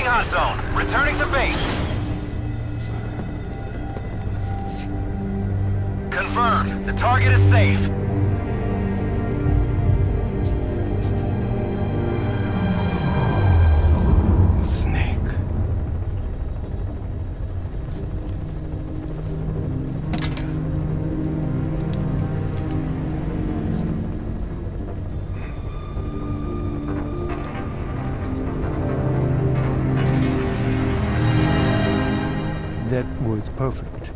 Leaving hot zone. Returning to base. Confirmed. The target is safe. That was perfect.